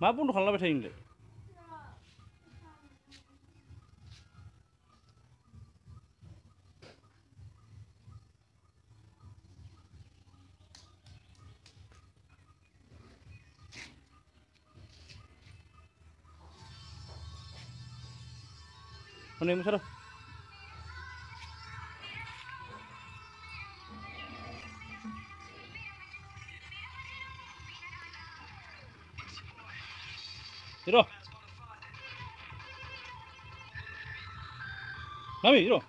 मा बुंनो खालामबाय थायो नोंलाय Ano yung masarap? 出ろナミろ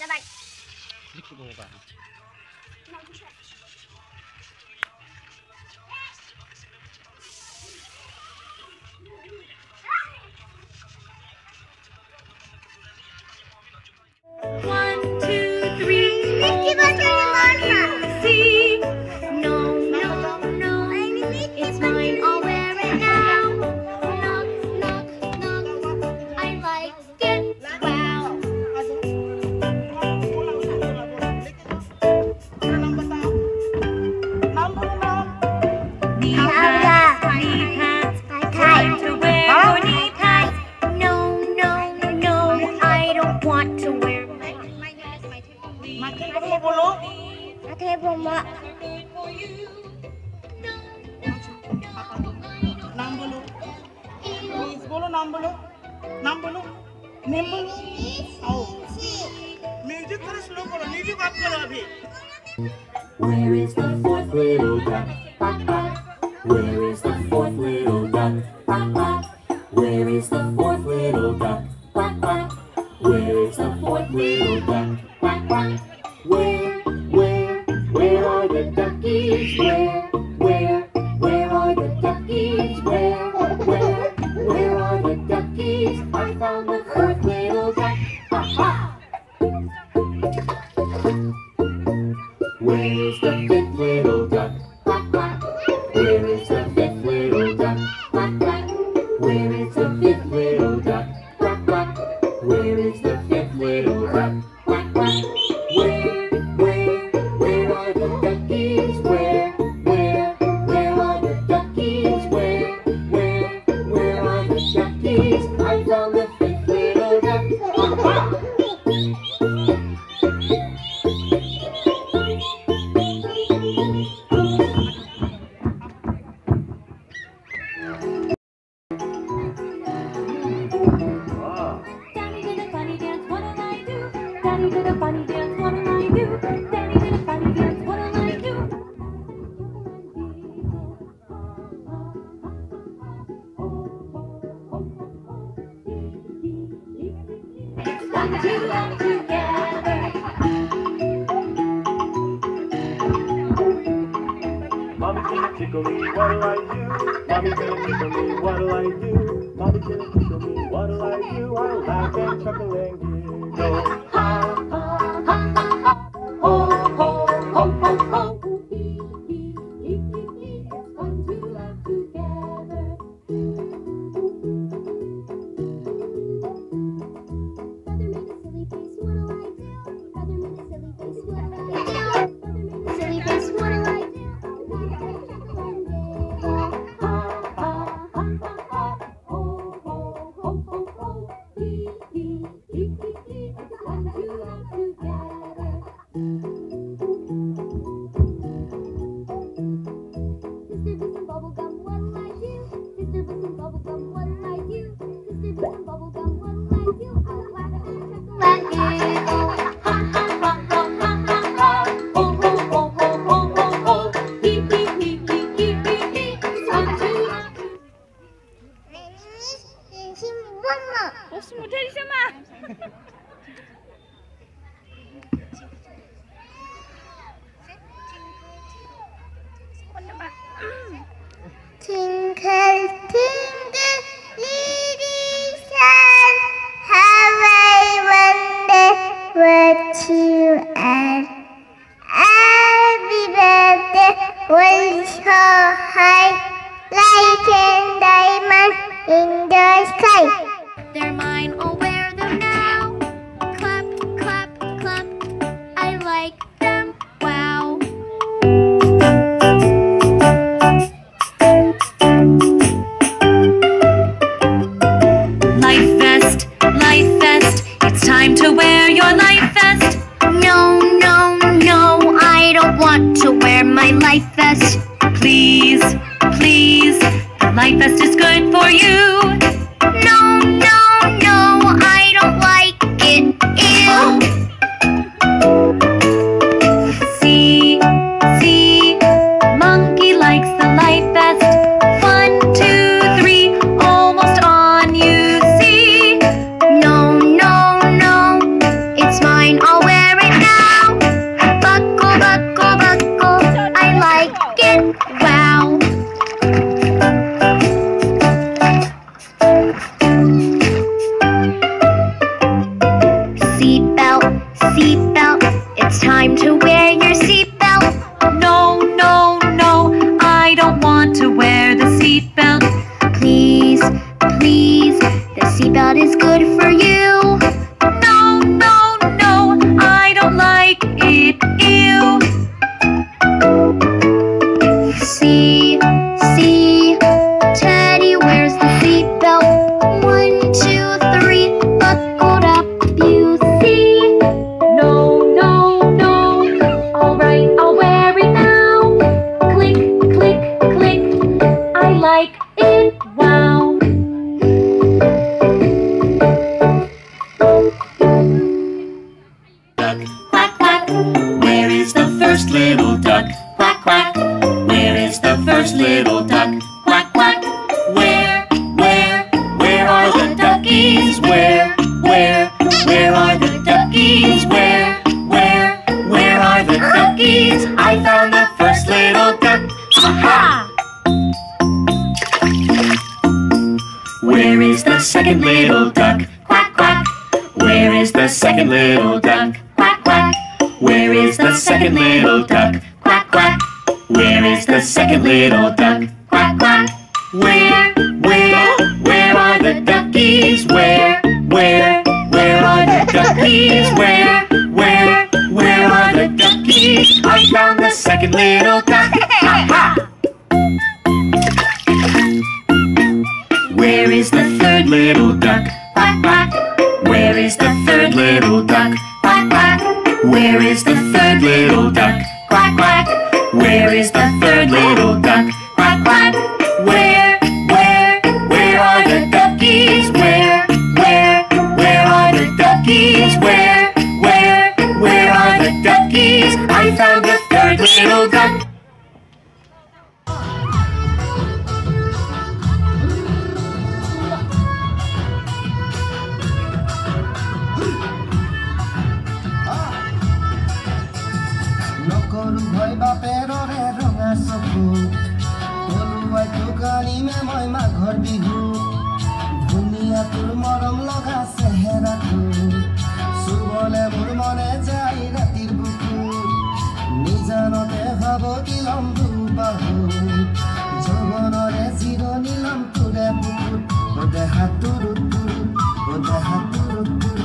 やばい。Number one. Number. Number. Number. Number one. Music for the local. Music for the. Where is the little duck? Where is the fourth little duck? 放我蝴蝶在。tickle me, what'll I do? Mommy gonna tickle me, what'll I do? Mommy gonna tickle me, what'll I do? I'll laugh and chuckle and giggle. Tinkle, tinkle. Seatbelt. Please, please. The seatbelt is good for you. Duck, quack, quack. Where is the first little duck? Quack, quack. Where is the first little duck? Quack, quack. Where, where, where are the duckies? Where, where, where are the duckies? Where, where, where are the duckies? I found the first little duck. Aha! Where is the second little duck? Quack, quack. Where is the second little duck? Quack, quack. Where is the second little duck? Quack, quack. Where is the second little duck? Quack, quack. Where, where, where are the duckies? Where, where, where are the duckies? Where, where, where are the duckies? I found the second little duck. Ha ha! Where is the third little duck? Quack, quack. Where is the third little duck? Where is the third little duck? Quack, quack. Where is the হৈ বাপেৰৰে ৰঙা চকু পলুৱাই টোকালি মই মাঘৰ বিহু ধুনীয়া তোৰ মৰম লগা চেহেৰাটো চুবলে মোৰ মনে যায় ৰাতিৰ বুকু নিজানতে ভাব লম তোৰ বাহু জীৱনৰে জিৰণি লম তোৰে বুকুত দেহাতো ৰুতো দেহাতো ৰুতো